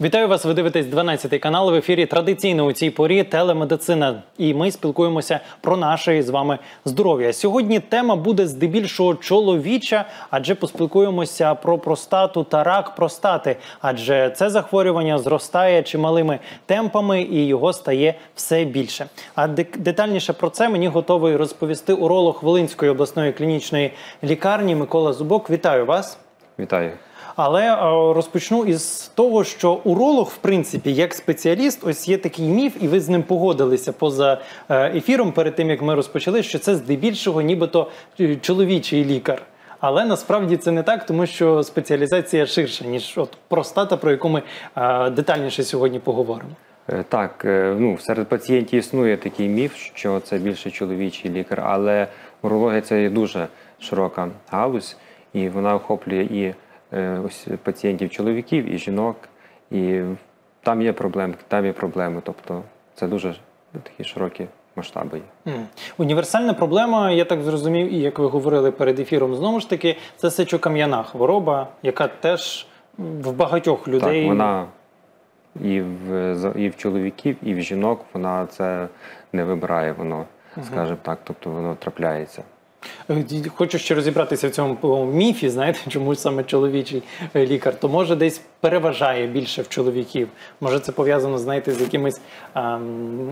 Вітаю вас. Ви дивитесь 12 канал в ефірі. Традиційно у цій порі телемедицина. І ми спілкуємося про наше з вами здоров'я. Сьогодні тема буде здебільшого чоловіча, адже поспілкуємося про простату та рак простати. Адже це захворювання зростає чималими темпами і його стає все більше. А детальніше про це мені готовий розповісти уролог Волинської обласної клінічної лікарні Микола Зубок. Вітаю вас. Вітаю. Але е, розпочну із того, що уролог, в принципі, як спеціаліст, ось є такий міф, і ви з ним погодилися поза е, ефіром перед тим як ми розпочали, що це здебільшого, нібито е, чоловічий лікар. Але насправді це не так, тому що спеціалізація ширша ніж от простата, про яку ми детальніше сьогодні поговоримо. Так, ну серед пацієнтів існує такий міф, що це більше чоловічий лікар, але урологія це є дуже широка галузь, і вона охоплює і ось пацієнтів чоловіків і жінок, і там є проблеми, там є проблеми. Тобто це дуже такі широкі масштаби. Mm. Універсальна проблема, я так зрозумів, і як ви говорили перед ефіром, знову ж таки, це сечокам'яна хвороба, яка теж в багатьох людей. Так, вона і в і в чоловіків, і в жінок вона це не вибирає, воно, скажімо так, тобто воно трапляється. Е, хочу ще розібратися в цьому міфі, знаєте, чому саме чоловічий е, лікар, то може десь переважає більше в чоловіків. Може це пов'язано, знаєте, з якимись а,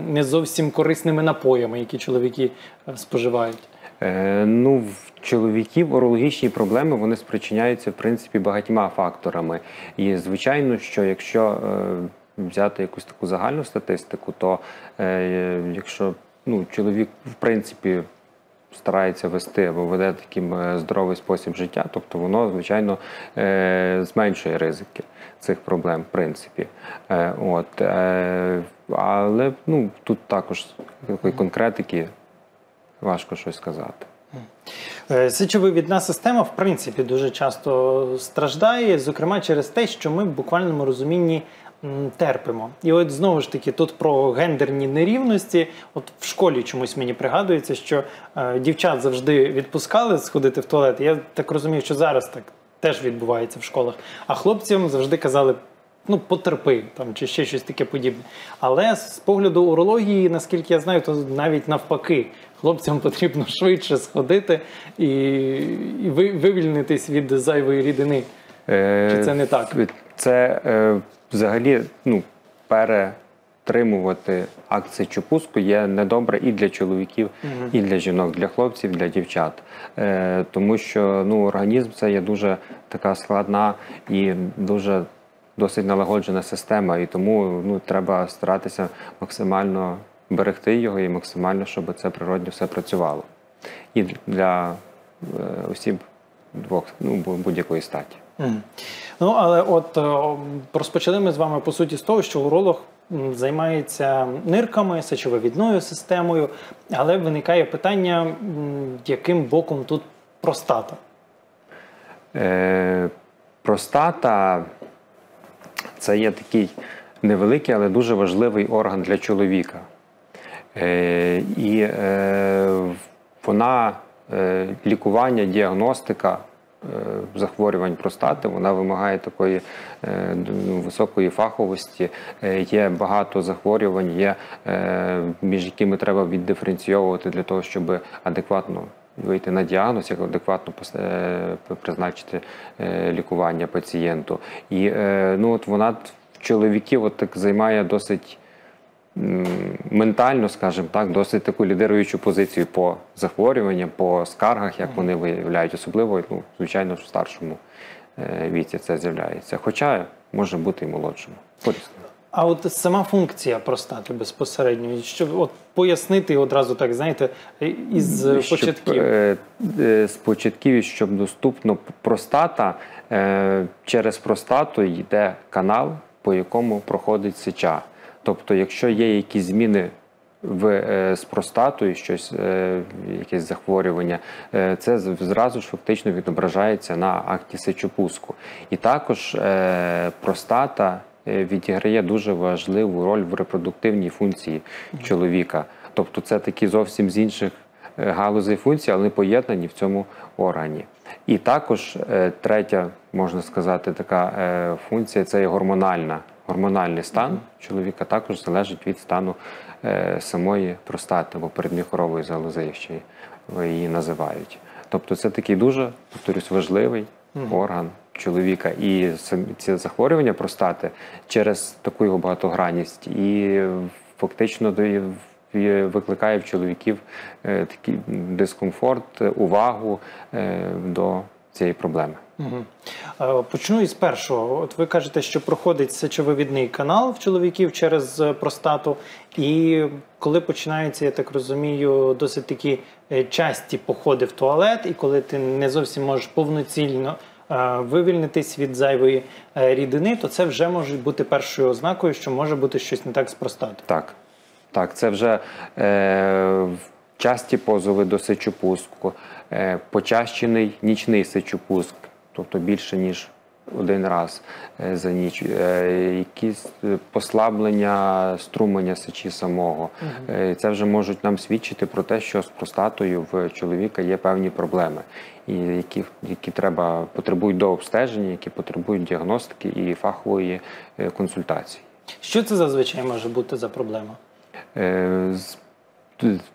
не зовсім корисними напоями, які чоловіки е, споживають. Е, Ну, в чоловіків урологічні проблеми вони спричиняються в принципі багатьма факторами. І звичайно, що якщо е, взяти якусь таку загальну статистику, то е, якщо ну, чоловік в принципі старається вести або веде таким е, здоровий спосіб життя, тобто воно, звичайно, е, зменшує ризики цих проблем, в принципі. Е, от, Але ну, тут також такої конкретики важко щось сказати. Сечовивідна система, в принципі, дуже часто страждає, зокрема через те, що ми в буквальному розумінні терпимо. І от знову ж таки, тут про гендерні нерівності. От в школі чомусь мені пригадується, що е, дівчат завжди відпускали сходити в туалет. Я так розумію, що зараз так теж відбувається в школах. А хлопцям завжди казали. Ну, потерпи там чи ще щось таке подібне. Але з погляду урології, наскільки я знаю, то навіть навпаки, хлопцям потрібно швидше сходити і і вивільнитись від зайвої рідини. Е, Чи це не так? Це е, взагалі ну, перетримувати акції чупуску є недобре і для чоловіків, угу. і для жінок, для хлопців, для дівчат. Е, Тому що ну, організм це є дуже така складна і дуже досить налагоджена система, і тому ну, треба старатися максимально берегти його і максимально, щоб це природньо все працювало. І для е, осіб двох ну, будь-якої статі. Ну але от е, розпочали ми з вами по суті з того, що уролог займається нирками, сечовивідною системою, але виникає питання, яким боком тут простата? Е, Простата це є такий невеликий, але дуже важливий орган для чоловіка. Е, І е, вона е, лікування, діагностика. Е, захворювань простати, вона вимагає такої е, ну, високої фаховості. Е, є багато захворювань, є між якими треба віддиференційовувати для того, щоб адекватно. Вийти на діагноз, як адекватно призначити лікування пацієнту. І ну, от вона в чоловіків от так займає досить ментально, скажімо так, досить таку лідируючу позицію по захворюванням, по скаргах, як вони виявляють, особливо, ну, звичайно, в старшому е, віці це з'являється. Хоча може бути і молодшому. Корисно. А от сама функція простати безпосередньо, щоб от пояснити одразу так, знаєте, із щоб, початків. Е, е, з початків, щоб доступно простата, е, через простату йде канал, по якому проходить сеча. Тобто, якщо є якісь зміни в, е, з простатою, щось, е, якесь захворювання, е, це зразу ж фактично відображається на акті сечопуску. І також простата відіграє дуже важливу роль в репродуктивній функції чоловіка. Тобто, це такі зовсім з інших галузей функцій, але поєднані в цьому органі. І також третя, можна сказати, така функція це є гормональна гормональний стан чоловіка також залежить від стану е, самої простати або передміхорової залози, як ще її називають. Тобто це такий дуже, повторюсь, важливий орган чоловіка. І ці захворювання простати через таку його багатогранність і фактично викликає в чоловіків е, такий дискомфорт, увагу е, до цієї проблеми. Е, Почну із першого. От ви кажете, що проходить сечовивідний канал в чоловіків через е, простату, і коли починаються, я так розумію, досить такі е, часті походи в туалет, і коли ти не зовсім можеш повноцінно е, вивільнитись від зайвої рідини, то це вже може бути першою ознакою, що може бути щось не так з простатою. Так, так, це вже е, часті позови до сечопуску, почащений нічний сечопуск, тобто більше ніж один раз е, за ніч, е, якісь е, послаблення струменя сечі самого. Е, це вже можуть нам свідчити про те, що з простатою в чоловіка є певні проблеми, і які, які треба потребують до обстеження, які потребують діагностики і фахової е, консультації. Що це зазвичай може бути за проблема? Е, з-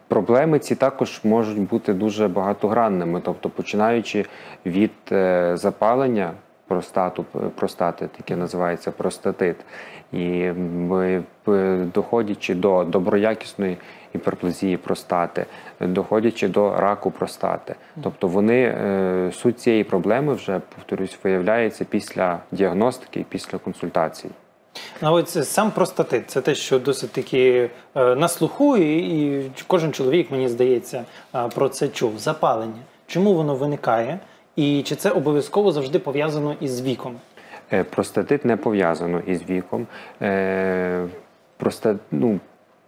Проблеми ці також можуть бути дуже багатогранними, тобто починаючи від е, запалення простату, простати, таке називається простатит, і доходячи до доброякісної гіперплазії простати, доходячи до раку простати. Тобто вони е, суть цієї проблеми вже повторюсь виявляється після діагностики і після консультацій. А от сам простатит це те, що досить таки е, на слуху, і, і кожен чоловік, мені здається, е, про це чув. Запалення. Чому воно виникає? І чи це обов'язково завжди пов'язано із віком? Е, Простатит не пов'язано із віком. Проста, ну,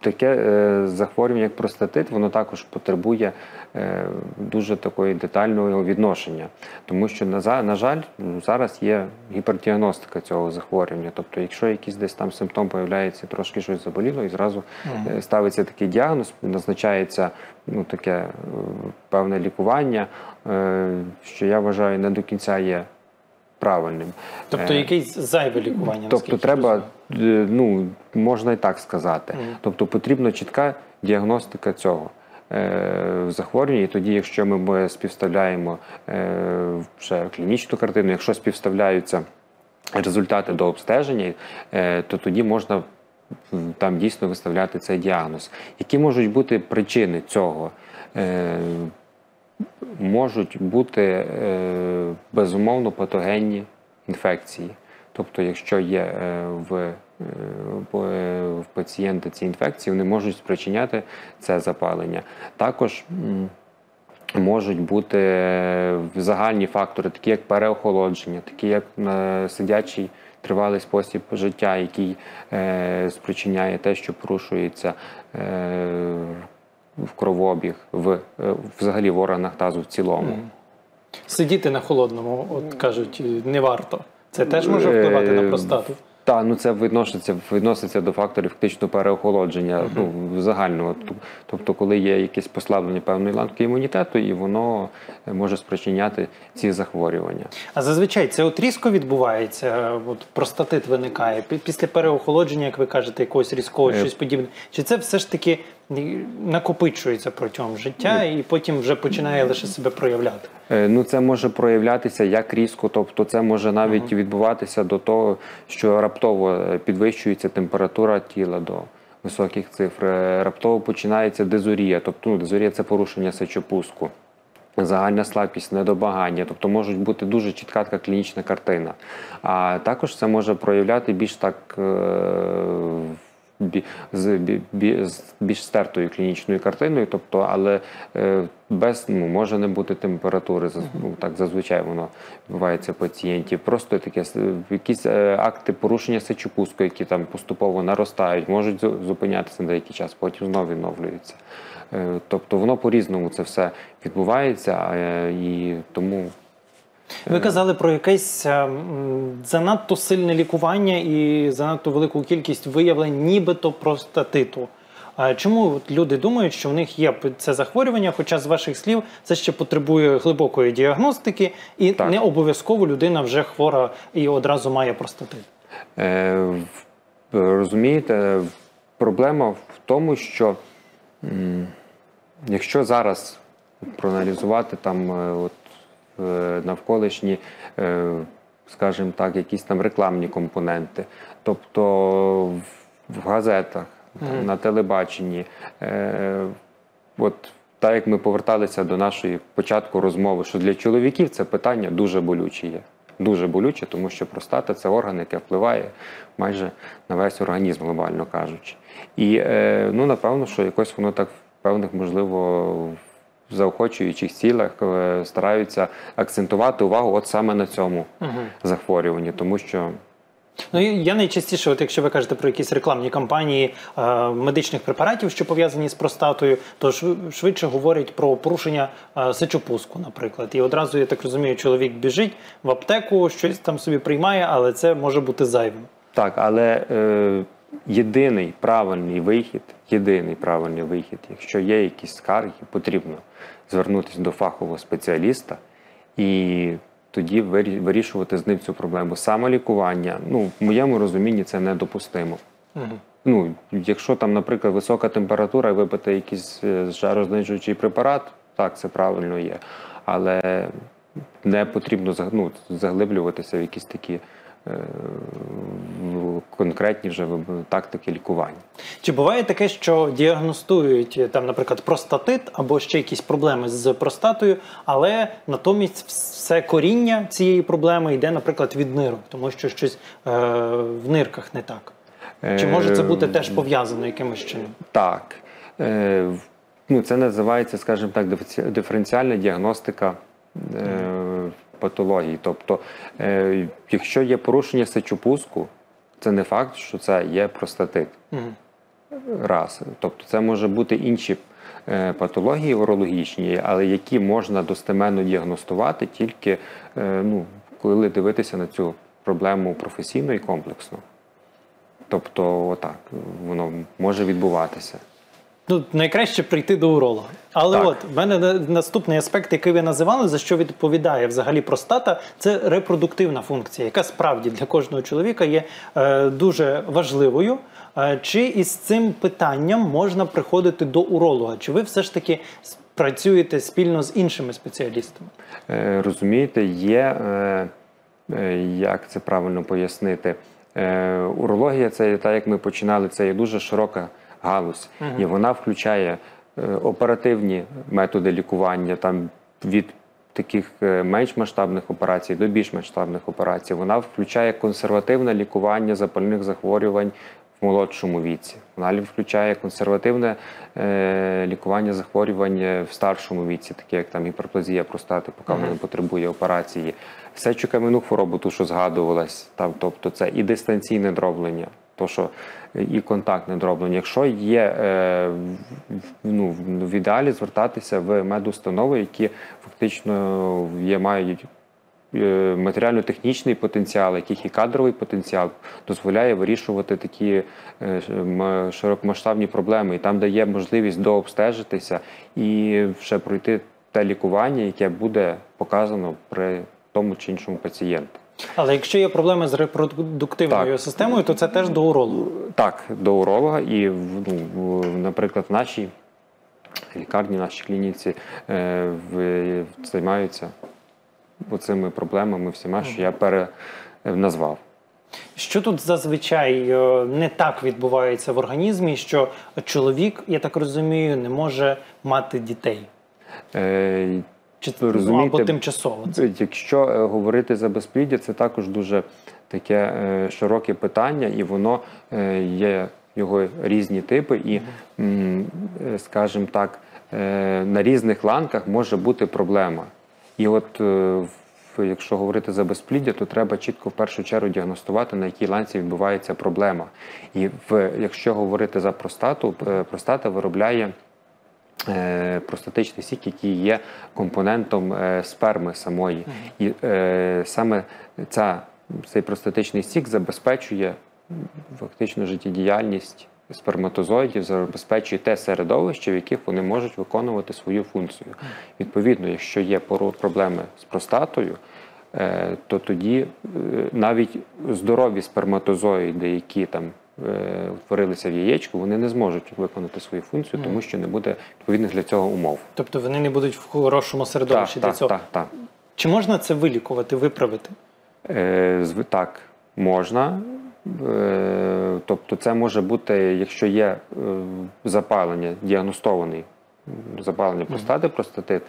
таке е, захворювання, як простатит, воно також потребує е, дуже такої детального відношення. Тому що, на, жаль, зараз є гіпердіагностика цього захворювання. Тобто, якщо якийсь десь там симптом появляється, трошки щось заболіло, і зразу е, ставиться такий діагноз, назначається ну, таке певне лікування, що я вважаю не до кінця є правильним. Тобто якесь зайве лікування? Тобто треба, ну можна і так сказати. Тобто потрібна чітка діагностика цього е, захворювання. І тоді, якщо ми співставляємо е, вже клінічну картину, якщо співставляються результати до обстеження, е, то тоді можна там дійсно виставляти цей діагноз. Які можуть бути причини цього? Е, можуть бути е, безумовно патогенні інфекції. Тобто, якщо є е, в, е, е, в пацієнта ці інфекції, вони можуть спричиняти це запалення. Також можуть бути е, загальні фактори, такі як переохолодження, такі як е, сидячий тривалий спосіб життя, який е, спричиняє те, що порушується. В кровообіг, в взагалі в органах тазу в цілому. Сидіти на холодному, от кажуть, не варто. Це теж може впливати на простату. Так, ну це відноситься, відноситься до факторів фактично переохолодження ну, загального. Тоб- Тобто, коли є якесь послаблення певної ланки імунітету, і воно е, може спричиняти ці захворювання. А зазвичай це от різко відбувається, от простатит виникає пі- після переохолодження, як ви кажете, якогось різкого Е. щось подібне. Чи це все ж таки накопичується протягом життя і потім вже починає лише себе проявляти? Е, Ну, це може проявлятися як різко, тобто це може навіть відбуватися до того, що раптово е, підвищується температура тіла до високих цифр, е, раптово починається дезорія, тобто ну, дезорія це порушення сечопуску. Загальна слабкість, недобагання, тобто можуть бути дуже чітка така клінічна картина. А також це може проявляти більш так з, бі- бі- з більш стертою клінічною картиною, тобто, але е, без ну, може не бути температури. Ну, так зазвичай воно відбувається у пацієнтів. Просто таке якісь е, акти порушення сечопуску, які там поступово наростають, можуть зупинятися на деякий час, потім знову відновлюються. Е, Тобто воно по-різному це все відбувається, і тому Ви казали про якесь е, занадто сильне лікування і занадто велику кількість виявлень, нібито простатиту. Чому люди думають, що в них є це захворювання, хоча з ваших слів це ще потребує глибокої діагностики, і Так. не обов'язково людина вже хвора і одразу має простатит. Е, розумієте, проблема в тому, що якщо зараз проаналізувати там е, от, навколишні, е, скажімо так, якісь там рекламні компоненти, тобто в, газетах, Мгм. на телебаченні, е, от так як ми поверталися до нашої початку розмови, що для чоловіків це питання дуже болюче є. Дуже болюче, тому що простата це орган, який впливає майже на весь організм, глобально кажучи. І е, ну, напевно, що якось воно так в певних, можливо, в заохочуючих цілях е, стараються акцентувати увагу от саме на цьому Мгм. захворюванні, тому що Ну я найчастіше, от якщо ви кажете про якісь рекламні кампанії е, медичних препаратів, що пов'язані з простатою, то шв- швидше говорять про порушення е, сечопуску, наприклад. І одразу я так розумію, чоловік біжить в аптеку, щось там собі приймає, але це може бути зайвим. Так, але е, єдиний правильний вихід, єдиний правильний вихід, якщо є якісь скарги, потрібно звернутися до фахового спеціаліста і тоді вирі- вирішувати з ним цю проблему. Самолікування, ну, в моєму розумінні, це недопустимо. Мгм. Ну, якщо там, наприклад, висока температура і випити якийсь е, жарознижуючий препарат, так, це правильно є. Але не потрібно ну, заглиблюватися в якісь такі конкретні вже тактики лікування. Чи буває таке, що діагностують е, там, наприклад, простатит або ще якісь проблеми з простатою, але натомість все коріння цієї проблеми йде, наприклад, від нирок, тому що щось е, в нирках не так. Чи може це бути Е, теж пов'язано якимось чином? Так. Е, ну, це називається, скажімо так, диференціальна діагностика е, патології. Тобто, е, якщо є порушення сечопуску, це не факт, що це є простатит. Мгм. Раз. Тобто, це може бути інші е, патології урологічні, але які можна достеменно діагностувати тільки е, ну, коли дивитися на цю проблему професійно і комплексно. Тобто, отак воно може відбуватися. Ну, найкраще прийти до уролога. Але Так. от в мене наступний аспект, який ви називали, за що відповідає взагалі простата, це репродуктивна функція, яка справді для кожного чоловіка є е, дуже важливою. Е, чи із цим питанням можна приходити до уролога? Чи ви все ж таки працюєте спільно з іншими спеціалістами? Е, Розумієте, є, е, е, як це правильно пояснити, е, урологія це так, як ми починали, це є дуже широка галузь, і вона включає е, оперативні методи лікування там від таких е, менш масштабних операцій до більш масштабних операцій. Вона включає консервативне лікування запальних захворювань в молодшому віці. Вона включає консервативне е, лікування захворювань е, в старшому віці, таке як там гіперплазія простати, поки вона не потребує операції. Сечокам'яну хворобу, ту, що згадувалась, там, тобто це і дистанційне дроблення, то що і контактне дроблення. Якщо є е, ну, в ідеалі звертатися в медустанови, які фактично є, мають е, матеріально-технічний потенціал, яких і кадровий потенціал дозволяє вирішувати такі е, широкомасштабні проблеми, і там дає можливість дообстежитися і ще пройти те лікування, яке буде показано при тому чи іншому пацієнту. Але якщо є проблеми з репродуктивною Так. системою, то це теж до уролога. Так, до уролога, і ну, наприклад, в нашій лікарні, в нашій клініці е, в- займаються цими проблемами всіма, що я переназвав. Що тут зазвичай е, не так відбувається в організмі, що чоловік, я так розумію, не може мати дітей? Е, Чи Ви ну, розумієте, або тимчасово? Це. Якщо е, говорити за безпліддя, це також дуже таке е, широке питання, і воно е, є його різні типи, і, м, е, скажімо так, е, на різних ланках може бути проблема. І от е, в- якщо говорити за безпліддя, то треба чітко в першу чергу діагностувати, на якій ланці відбувається проблема. І в, якщо говорити за простату, е, простата виробляє простатичний сік, який є компонентом е, сперми самої. І е, саме ця, цей простатичний сік забезпечує фактично життєдіяльність сперматозоїдів, забезпечує те середовище, в яких вони можуть виконувати свою функцію. Відповідно, якщо є проблеми з простатою, е, то тоді е, навіть здорові сперматозоїди, які там е, утворилися в яєчку, вони не зможуть виконати свою функцію, тому що не буде відповідних для цього умов. Тобто вони не будуть в хорошому середовищі Так, для цього. так, так. Чи можна це вилікувати, виправити? Е, Так, можна. Е, Тобто, це може бути, якщо є е, запалення, діагностований запалення простати, простатит,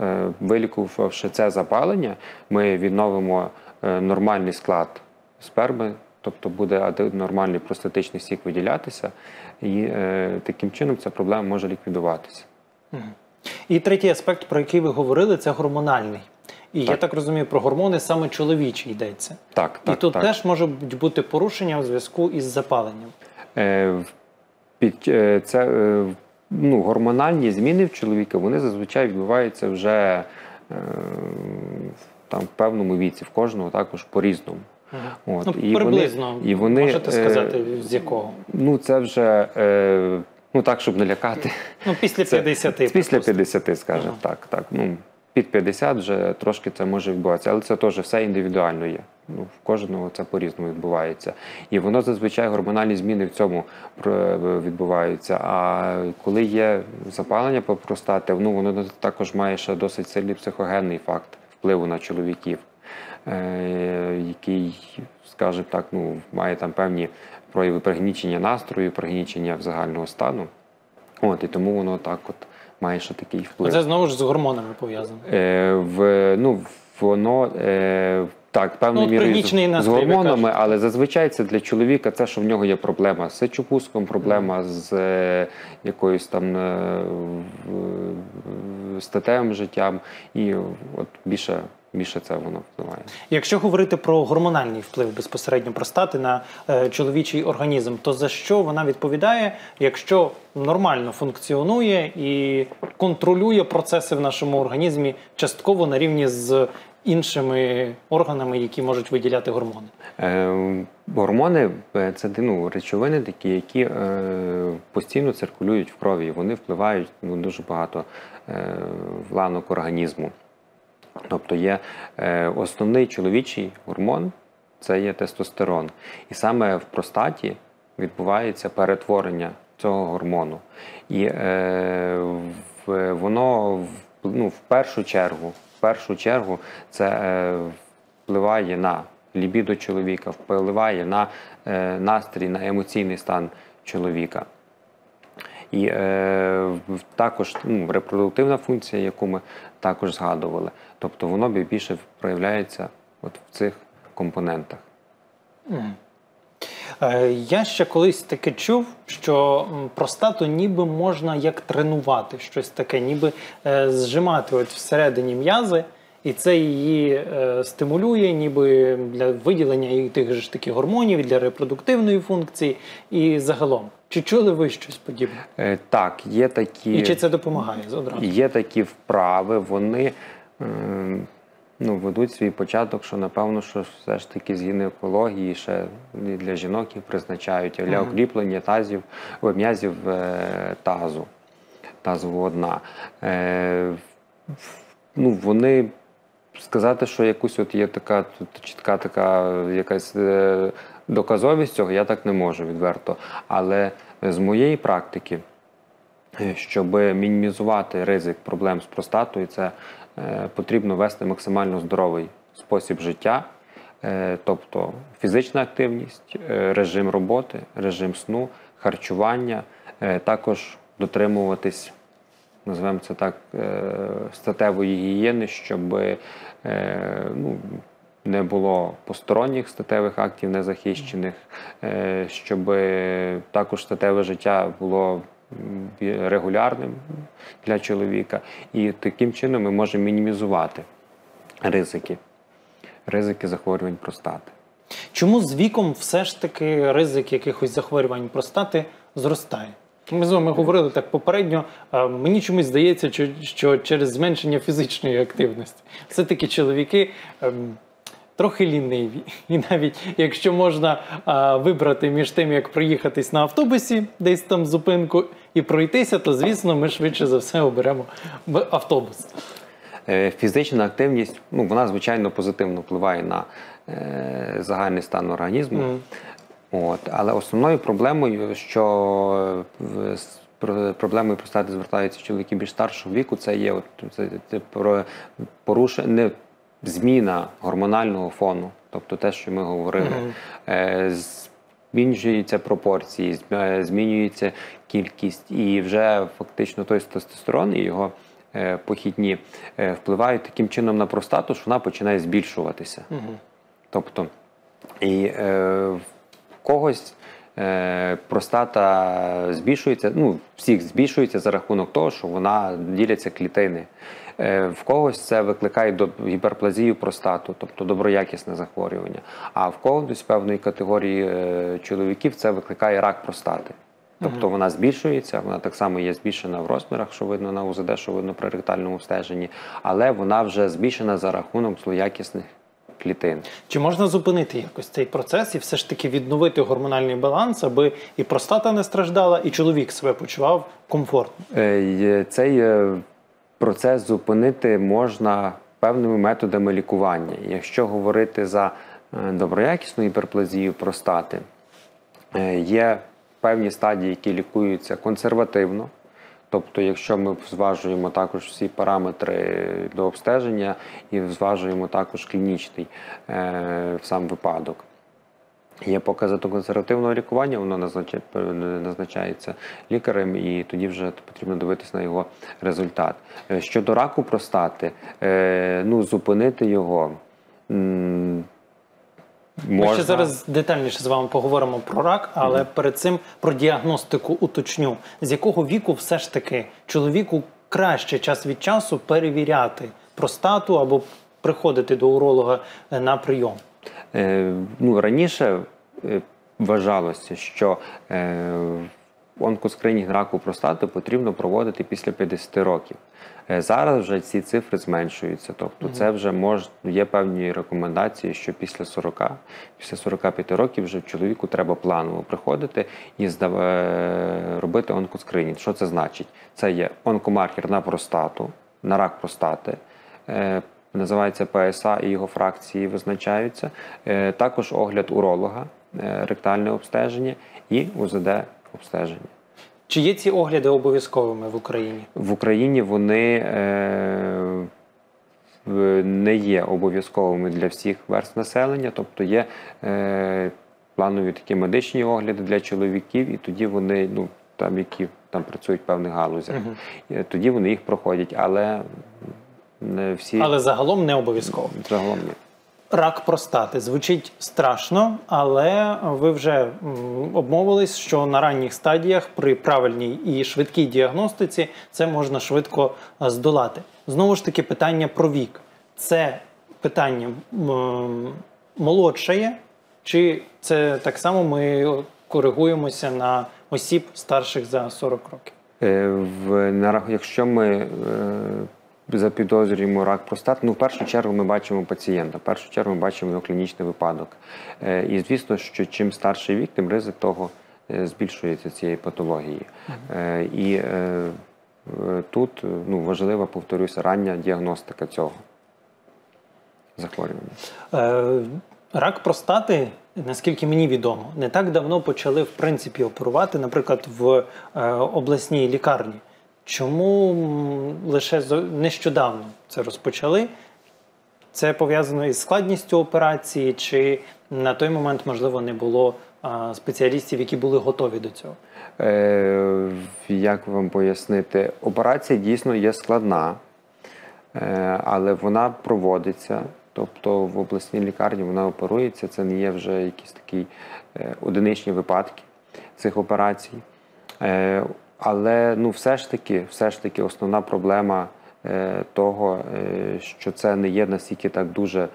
е, вилікувавши це запалення, ми відновимо е, нормальний склад сперми, тобто буде нормальний простатичний сік виділятися, і е, таким чином ця проблема може ліквідуватися. І третій аспект, про який ви говорили, це гормональний. І я Так. так розумію, про гормони саме чоловічі йдеться. Так, І тут так. теж можуть бути порушення в зв'язку із запаленням. Е, Під е, це е, ну, гормональні зміни в чоловіка вони зазвичай відбуваються вже е, там в певному віці, в кожного також по-різному. От, Ну, і приблизно вони, і вони, можете е, сказати, з якого? Ну, це вже е, ну так, щоб не лякати. Ну, після Це 50. Після припустимо. 50, скажімо так. так. Ну, під 50 вже трошки це може відбуватися, але це теж все індивідуально є. Ну, в кожного це по-різному відбувається. І воно зазвичай гормональні зміни в цьому відбуваються. А коли є запалення по простати, ну, воно також має ще досить сильний психогенний факт впливу на чоловіків, який, скажімо так, ну, має там певні прояви пригнічення настрою, пригнічення загального стану. От, і тому воно так от має ще такий вплив. Це знову ж з гормонами пов'язано. Е, в, ну, воно е, так, певною Ну, мірою з, з настрій, гормонами, але зазвичай це для чоловіка це, що в нього є проблема з сечопуском, проблема з е, якоюсь там е, статевим життям, і от більше, більше це воно впливає. Якщо говорити про гормональний вплив безпосередньо простати на е, чоловічий організм, то за що вона відповідає, якщо нормально функціонує і контролює процеси в нашому організмі частково на рівні з іншими органами, які можуть виділяти гормони? Е, гормони е, це ну, речовини такі, які е, постійно циркулюють в крові. Вони впливають ну, дуже багато е, в ланок організму. Тобто є е, основний чоловічий гормон це є тестостерон. І саме в простаті відбувається перетворення цього гормону. І е, в, воно ну, в першу чергу, в першу чергу це е, впливає на лібідо чоловіка, впливає на е, настрій, на емоційний стан чоловіка. І е, також ну, репродуктивна функція, яку ми також згадували. Тобто воно більше проявляється от в цих компонентах. Е, Я ще колись таке чув, що простату ніби можна як тренувати щось таке, ніби е, зжимати от всередині м'язи, і це її е, стимулює, ніби для виділення і тих ж таких гормонів, для репродуктивної функції, і загалом. Чи чули ви щось подібне? Е, так, є такі. І чи це допомагає одразу? Є такі вправи, вони ем, ну, ведуть свій початок, що напевно, що все ж таки з гінекології ще для жінок їх призначають для Мгм. укріплення тазів, м'язів е, тазу, тазового дна. Е, ну, вони сказати, що якусь от є така тут чітка така якась е, доказовість цього, я так не можу відверто. Але з моєї практики Е, щоб мінімізувати ризик проблем з простатою, це е, потрібно вести максимально здоровий спосіб життя, е, тобто фізична активність, режим роботи, режим сну, харчування, також дотримуватись, називаємо це так, статевої гігієни, щоб ну, не було посторонніх статевих актів незахищених, е, щоб також статеве життя було регулярним для чоловіка. І таким чином ми можемо мінімізувати ризики, ризики захворювань простати. Чому з віком все ж таки ризик якихось захворювань простати зростає? Ми з вами говорили так попередньо. Мені чомусь здається, що- через зменшення фізичної активності все-таки чоловіки ем, трохи ліниві. І навіть якщо можна а, вибрати між тим, як проїхатись на автобусі, десь там зупинку, і пройтися, то звісно, ми швидше за все оберемо автобус. Е, Фізична активність, ну, вона звичайно позитивно впливає на е, загальний стан організму. Мгм. От. Але основною проблемою, що е, з про- проблемою простати звертаються чоловіки більш старшого віку, це є от, це, це про порушення, не зміна гормонального фону. Тобто те, що ми говорили, Е, змінюються пропорції, е, змінюється кількість, і вже фактично той тестостерон і його е, похідні впливають таким чином на простату, що вона починає збільшуватися. Тобто, і е, в когось простата збільшується, ну, всіх збільшується за рахунок того, що вона діляться клітини. Е, в когось це викликає гіперплазію простату, тобто доброякісне захворювання. А в когось певної категорії е, чоловіків це викликає рак простати. Тобто вона збільшується, вона так само є збільшена в розмірах, що видно на УЗД, що видно при ректальному обстеженні, але вона вже збільшена за рахунок злоякісних клітин. Чи можна зупинити якось цей процес і все ж таки відновити гормональний баланс, аби і простата не страждала, і чоловік себе почував комфортно? Е, Цей процес зупинити можна певними методами лікування. Якщо говорити за е, доброякісну гіперплазію простати, е, є певні стадії, які лікуються консервативно. Тобто, якщо ми зважуємо також всі параметри до обстеження і зважуємо також клінічний е, сам випадок. Є покази до консервативного лікування, воно назначає- назначається лікарем, і тоді вже потрібно дивитися на його результат. Е, Щодо раку простати, е, ну зупинити його. м, Ми ще зараз детальніше з вами поговоримо про рак, але перед цим про діагностику уточню, з якого віку все ж таки чоловіку краще час від часу перевіряти простату або приходити до уролога е, на прийом. Е, ну, раніше вважалося, що е, онкоскринінг раку простати потрібно проводити після 50 років. Е, Зараз вже ці цифри зменшуються. Тобто, це вже мож, є певні рекомендації, що після 40, після 45 років вже чоловіку треба планово приходити і здав... е, робити онкоскринінг. Що це значить? Це є онкомаркер на простату, на рак простати. Е, Називається ПСА і його фракції визначаються. Е, Також огляд уролога, е, ректальне обстеження і УЗД обстеження. Чи є ці огляди обов'язковими в Україні? В Україні вони е, не є обов'язковими для всіх верств населення, тобто є е, планові такі медичні огляди для чоловіків, і тоді вони, ну там які там працюють в певних галузях, е, тоді вони їх проходять, але не всі Але загалом не обов'язково. загалом ні. Рак простати звучить страшно, але ви вже обмовились, що на ранніх стадіях при правильній і швидкій діагностиці це можна швидко здолати. Знову ж таки, питання про вік. Це питання молодшає, чи це так само ми коригуємося на осіб старших за 40 років? Е, В, якщо ми е, запідозрюємо рак простати, ну в першу чергу ми бачимо пацієнта, в першу чергу ми бачимо його клінічний випадок. Е, і звісно, що чим старший вік, тим ризик того е, збільшується цієї патології. Е, і тут ну, важлива, повторюся, рання діагностика цього захворювання. Рак простати, наскільки мені відомо, не так давно почали в принципі оперувати, наприклад, в обласній лікарні. Чому лише нещодавно це розпочали? Це пов'язано із складністю операції, чи на той момент, можливо, не було спеціалістів, які були готові до цього? Е, як вам пояснити, операція дійсно є складна, е, але вона проводиться. Тобто в обласній лікарні вона оперується. Це не є вже якісь такі е, одиничні випадки цих операцій. Е, але ну, все ж таки, все ж таки, основна проблема е, того, е, що це не є настільки так дуже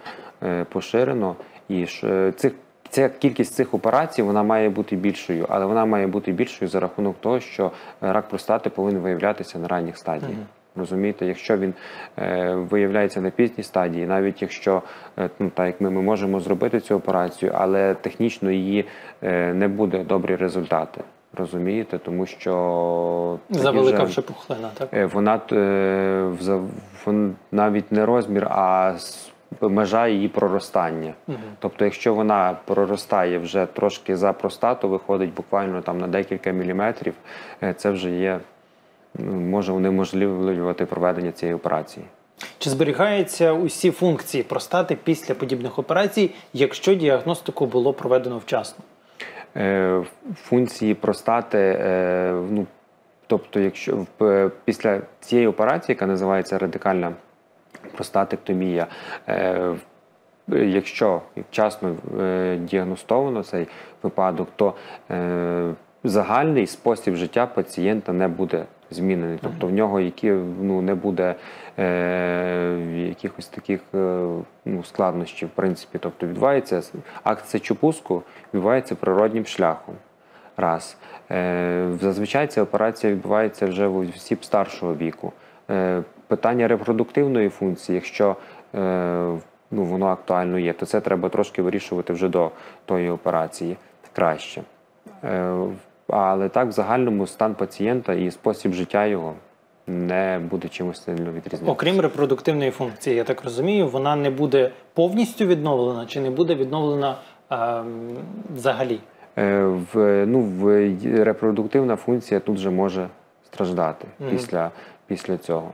е, поширено, і ж, е, цих ця кількість цих операцій вона має бути більшою, але вона має бути більшою за рахунок того, що рак простати повинен виявлятися на ранніх стадіях. Розумієте, якщо він е, виявляється на пізній стадії, навіть якщо е, ну, так як ми, ми можемо зробити цю операцію, але технічно її е, не буде добрі результати. Розумієте, тому що Завелика вже- пухлина, так? Е, Вона е, вон- навіть не розмір, а межа її проростання. Тобто, якщо вона проростає вже трошки за простату, виходить буквально там на декілька міліметрів, е, це вже є, може унеможливлювати проведення цієї операції. Чи зберігаються усі функції простати після подібних операцій, якщо діагностику було проведено вчасно? Е, Функції простати, е, ну, тобто, якщо е, після цієї операції, яка називається радикальна простатектомія, якщо вчасно діагностовано цей випадок, то загальний спосіб життя пацієнта не буде змінений. Тобто в нього які, ну, не буде е, якихось таких е, ну, складнощів, в принципі. Тобто відбувається акт сечопуску відбувається природнім шляхом. Раз. Е, зазвичай ця операція відбувається вже в осіб старшого віку. Е, питання репродуктивної функції, якщо е, ну, воно актуально є, то це треба трошки вирішувати вже до тої операції краще. Е, але так, в загальному стан пацієнта і спосіб життя його не буде чимось сильно відрізнятися. Окрім репродуктивної функції, я так розумію, вона не буде повністю відновлена чи не буде відновлена ем, взагалі. Е, В, ну, в репродуктивна функція тут же може страждати Мгм. після, після цього.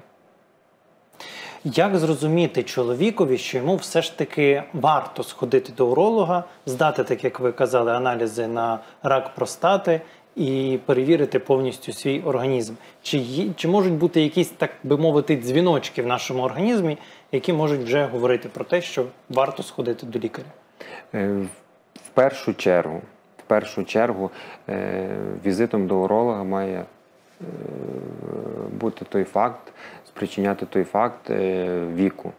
Як зрозуміти чоловікові, що йому все ж таки варто сходити до уролога, здати, так як ви казали, аналізи на рак простати і перевірити повністю свій організм? Чи, є, чи можуть бути якісь, так би мовити, дзвіночки в нашому організмі, які можуть вже говорити про те, що варто сходити до лікаря? Е, В першу чергу, в першу чергу е, візитом до уролога має е, бути той факт, спричиняти той факт віку.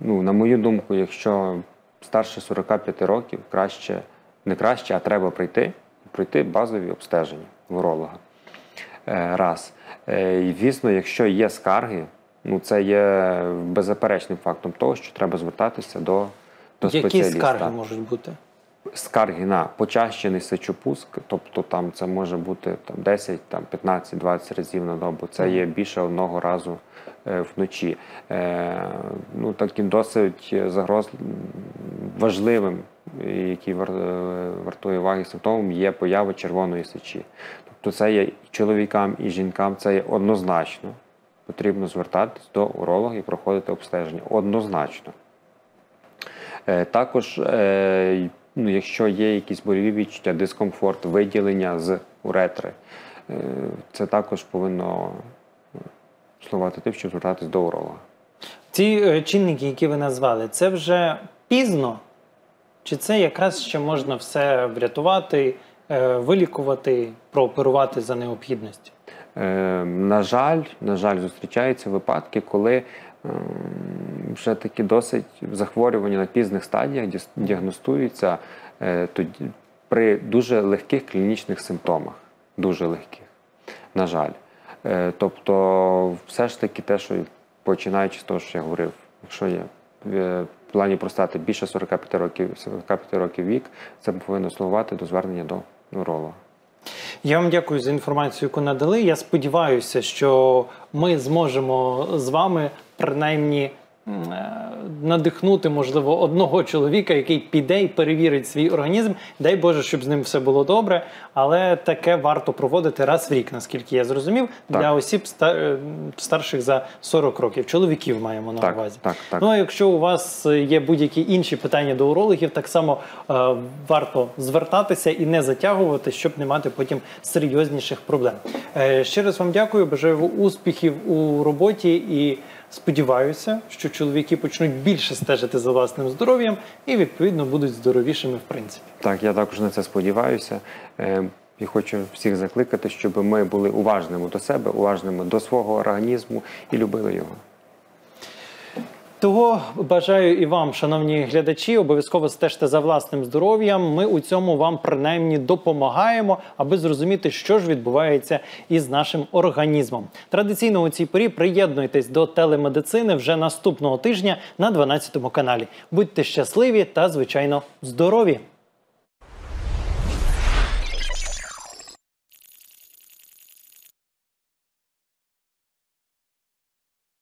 Ну, на мою думку, якщо старше 45 років, краще, не краще, а треба прийти, пройти базові обстеження уролога. Е, Раз. Е, І, звісно, якщо є скарги, ну це є беззаперечним фактом того, що треба звертатися до, до Які спеціаліста скарги можуть бути? скарги на почащений сечопуск, тобто там це може бути там 10, там 15, 20 разів на добу. Це є більше одного разу е, вночі. Е, ну таким досить загроз важливим, який е, вартує уваги симптомом, є поява червоної сечі. Тобто це є і чоловікам, і жінкам це є однозначно. Потрібно звертатись до уролога і проходити обстеження. Однозначно. Е, Також, е, ну, якщо є якісь больові відчуття, дискомфорт, виділення з уретри, це також повинно е, тим, щоб звертатись до уролога. Ці чинники, які ви назвали, це вже пізно? Чи це якраз ще можна все врятувати, е, вилікувати, прооперувати за необхідності? Е, На жаль, на жаль, зустрічаються випадки, коли ем, вже такі досить захворювання на пізних стадіях діагностуються е, при дуже легких клінічних симптомах. Дуже легких, на жаль. Тобто, все ж таки, те, що починаючи з того, що я говорив, якщо є в плані простати більше 45 років, 45 років вік, це повинно слугувати до звернення до уролога. Я вам дякую за інформацію, яку надали. Я сподіваюся, що ми зможемо з вами принаймні е, надихнути, можливо, одного чоловіка, який піде і перевірить свій організм. Дай Боже, щоб з ним все було добре. Але таке варто проводити раз в рік, наскільки я зрозумів, Так. для осіб е, старших за 40 років. Чоловіків маємо на Так, увазі. так, так. Ну а якщо у вас є будь-які інші питання до урологів, так само е, варто звертатися і не затягувати, щоб не мати потім серйозніших проблем. Е, ще раз вам дякую, бажаю успіхів у роботі і сподіваюся, що чоловіки почнуть більше стежити за власним здоров'ям і відповідно будуть здоровішими в принципі. Так, я також на це сподіваюся. Е, І хочу всіх закликати, щоб ми були уважними до себе, уважними до свого організму і любили його. Того бажаю і вам, шановні глядачі, обов'язково стежте за власним здоров'ям. Ми у цьому вам принаймні допомагаємо, аби зрозуміти, що ж відбувається із нашим організмом. Традиційно у цій порі приєднуйтесь до телемедицини вже наступного тижня на 12 каналі. Будьте щасливі та звичайно здорові!